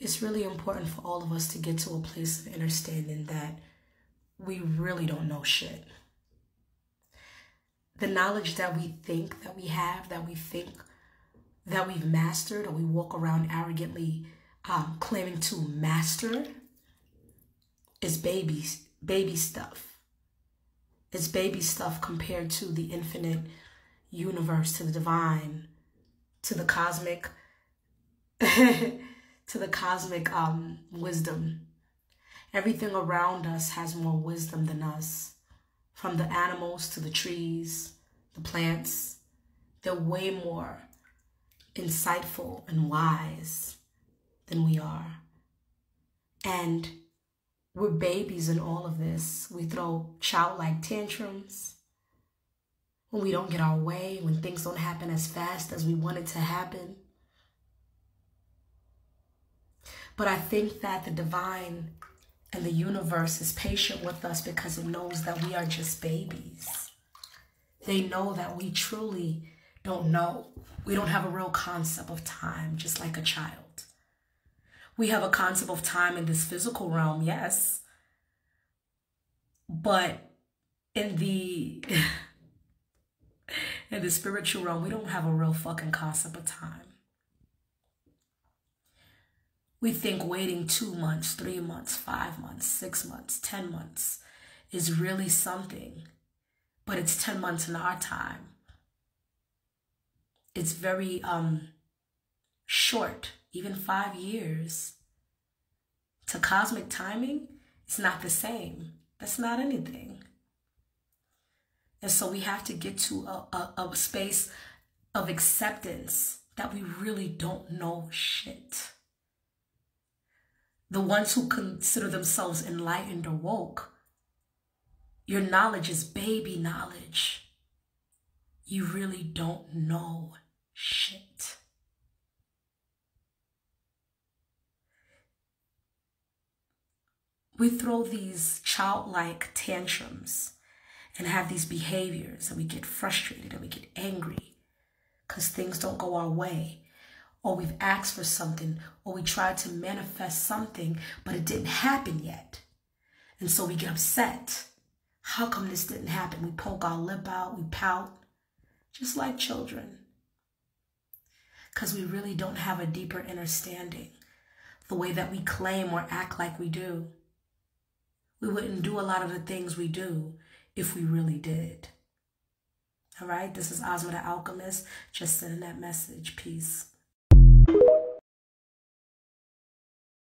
it's really important for all of us to get to a place of understanding that we really don't know shit. The knowledge that we think that we have, that we think that we've mastered, or we walk around arrogantly um, claiming to master, is babies, baby stuff. It's baby stuff compared to the infinite universe, to the divine, to the cosmic, to the cosmic um, wisdom. Everything around us has more wisdom than us. From the animals to the trees, the plants, they're way more insightful and wise than we are. And we're babies in all of this. We throw childlike tantrums when we don't get our way, when things don't happen as fast as we want it to happen. But I think that the divine and the universe is patient with us because it knows that we are just babies. They know that we truly don't know. We don't have a real concept of time, just like a child. We have a concept of time in this physical realm, yes. But in the in the spiritual realm, we don't have a real fucking concept of time. We think waiting two months, three months, five months, six months, 10 months is really something, but it's 10 months in our time. It's very um, short, even five years. To cosmic timing, it's not the same. That's not anything. And so we have to get to a, a, a space of acceptance that we really don't know shit. The ones who consider themselves enlightened or woke, your knowledge is baby knowledge. You really don't know shit. We throw these childlike tantrums and have these behaviors and we get frustrated and we get angry because things don't go our way or we've asked for something or we tried to manifest something but it didn't happen yet and so we get upset how come this didn't happen we poke our lip out we pout just like children because we really don't have a deeper understanding the way that we claim or act like we do we wouldn't do a lot of the things we do if we really did. All right, this is Asmaaa the Alchemist, just sending that message. Peace.